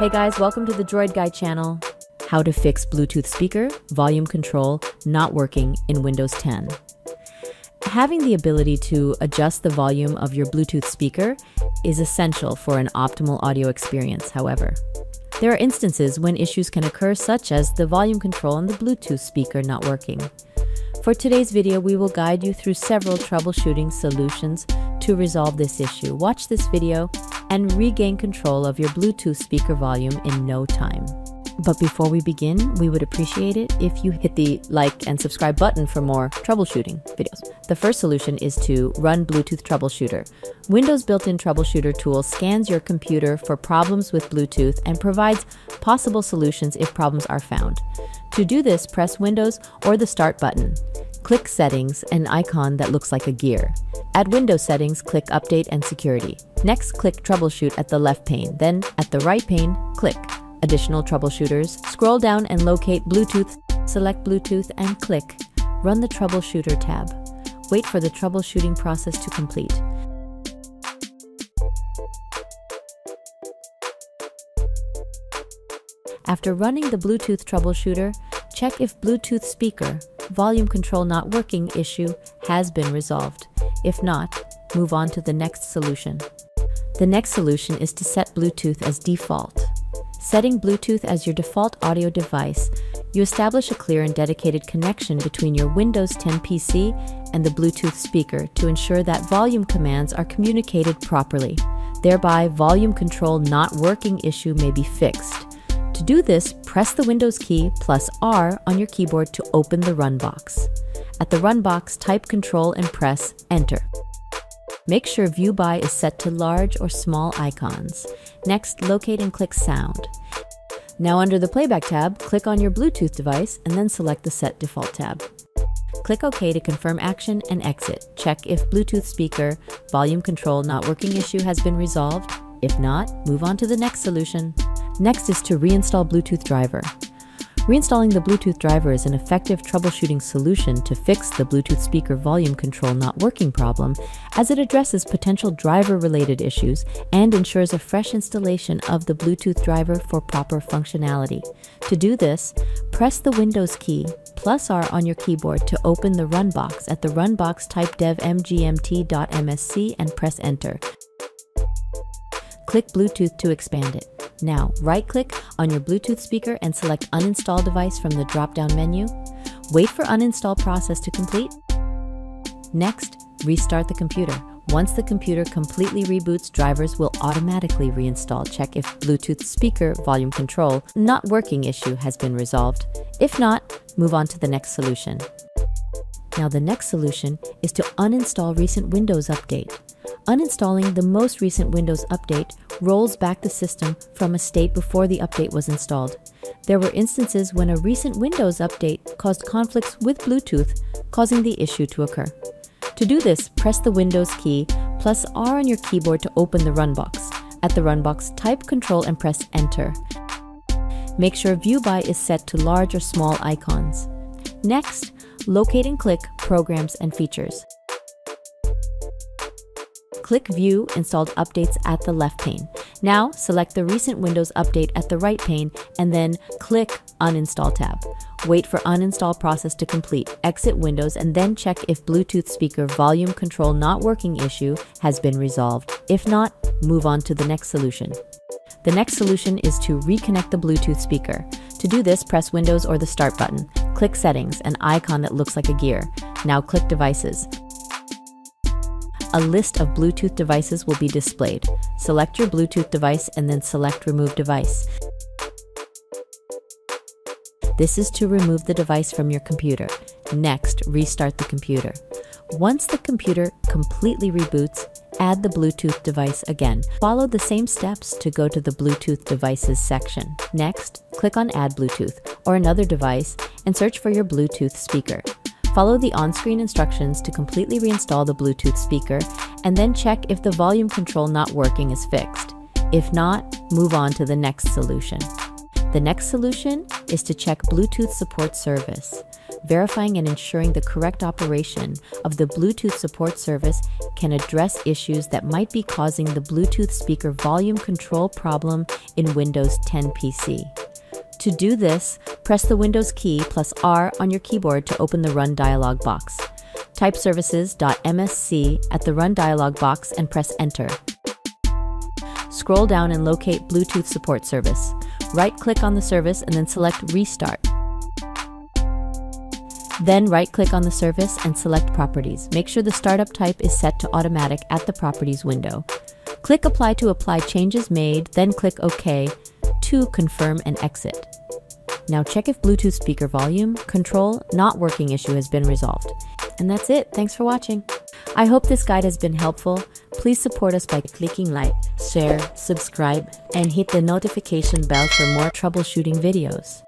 Hey guys, welcome to the Droid Guy channel. How to fix Bluetooth speaker volume control not working in Windows 10. Having the ability to adjust the volume of your Bluetooth speaker is essential for an optimal audio experience, however. There are instances when issues can occur such as the volume control on the Bluetooth speaker not working. For today's video, we will guide you through several troubleshooting solutions to resolve this issue. Watch this video and regain control of your Bluetooth speaker volume in no time. But before we begin, we would appreciate it if you hit the like and subscribe button for more troubleshooting videos. The first solution is to run Bluetooth Troubleshooter. Windows built-in troubleshooter tool scans your computer for problems with Bluetooth and provides possible solutions if problems are found. To do this, press Windows or the Start button. Click Settings, an icon that looks like a gear. At Windows Settings, click Update and Security. Next, click Troubleshoot at the left pane. Then, at the right pane, click Additional Troubleshooters. Scroll down and locate Bluetooth. Select Bluetooth and click Run the Troubleshooter tab. Wait for the troubleshooting process to complete. After running the Bluetooth troubleshooter, check if Bluetooth speaker volume control not working issue has been resolved. If not, move on to the next solution. The next solution is to set Bluetooth as default. Setting Bluetooth as your default audio device, you establish a clear and dedicated connection between your Windows 10 PC and the Bluetooth speaker to ensure that volume commands are communicated properly. Thereby, volume control not working issue may be fixed. To do this, press the Windows key plus R on your keyboard to open the Run box. At the Run box, type Control and press Enter. Make sure View By is set to large or small icons. Next, locate and click Sound. Now under the Playback tab, click on your Bluetooth device and then select the Set Default tab. Click OK to confirm action and exit. Check if Bluetooth speaker volume control not working issue has been resolved. If not, move on to the next solution. Next is to reinstall Bluetooth driver. Reinstalling the Bluetooth driver is an effective troubleshooting solution to fix the Bluetooth speaker volume control not working problem as it addresses potential driver-related issues and ensures a fresh installation of the Bluetooth driver for proper functionality. To do this, press the Windows key plus R on your keyboard to open the Run box at the Run box type devmgmt.msc and press Enter. Click Bluetooth to expand it. Now, right click on your Bluetooth speaker and select Uninstall device from the drop down menu. Wait for uninstall process to complete. Next, restart the computer. Once the computer completely reboots, drivers will automatically reinstall. Check if Bluetooth speaker volume control not working issue has been resolved. If not, move on to the next solution. Now the next solution is to uninstall recent Windows Update. Uninstalling the most recent Windows Update rolls back the system from a state before the update was installed. There were instances when a recent Windows update caused conflicts with Bluetooth, causing the issue to occur. To do this, press the Windows key plus R on your keyboard to open the Run box. At the Run box, type Control and press Enter. Make sure View By is set to large or small icons. Next, locate and click Programs and Features. Click View Installed Updates at the left pane. Now, select the recent Windows update at the right pane and then click Uninstall tab. Wait for uninstall process to complete. Exit Windows and then check if Bluetooth speaker volume control not working issue has been resolved. If not, move on to the next solution. The next solution is to reconnect the Bluetooth speaker. To do this, press Windows or the Start button. Click Settings, an icon that looks like a gear. Now click Devices. A list of Bluetooth devices will be displayed. Select your Bluetooth device and then select Remove Device. This is to remove the device from your computer. Next, restart the computer. Once the computer completely reboots, add the Bluetooth device again. Follow the same steps to go to the Bluetooth devices section. Next, click on Add Bluetooth or another device and search for your Bluetooth speaker. Follow the on-screen instructions to completely reinstall the Bluetooth speaker and then check if the volume control not working is fixed. If not, move on to the next solution. The next solution is to check Bluetooth support service. verifying and ensuring the correct operation of the Bluetooth support service can address issues that might be causing the Bluetooth speaker volume control problem in Windows 10 PC. To do this, press the Windows key plus R on your keyboard to open the Run dialog box. Type services.msc at the Run dialog box and press Enter. Scroll down and locate Bluetooth support service. Right click on the service and then select Restart. Then right click on the service and select Properties. Make sure the startup type is set to automatic at the Properties window. Click Apply to apply changes made, then click OK to confirm and exit. Now check if Bluetooth speaker volume, control, not working issue has been resolved. And that's it. Thanks for watching. I hope this guide has been helpful. Please support us by clicking like, share, subscribe, and hit the notification bell for more troubleshooting videos.